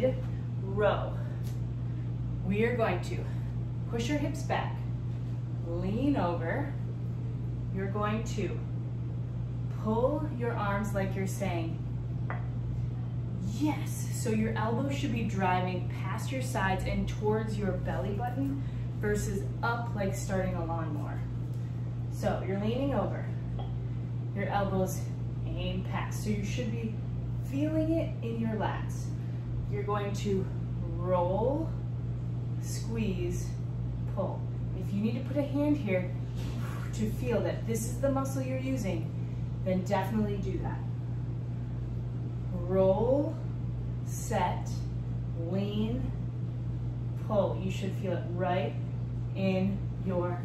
mid row. We are going to push your hips back, lean over. You're going to pull your arms like you're saying, yes. So your elbows should be driving past your sides and towards your belly button versus up like starting a lawnmower. So you're leaning over, your elbows aim past. So you should be feeling it in your lats. You're going to roll, squeeze, pull. If you need to put a hand here to feel that this is the muscle you're using, then definitely do that. Roll, set, lean, pull. You should feel it right in your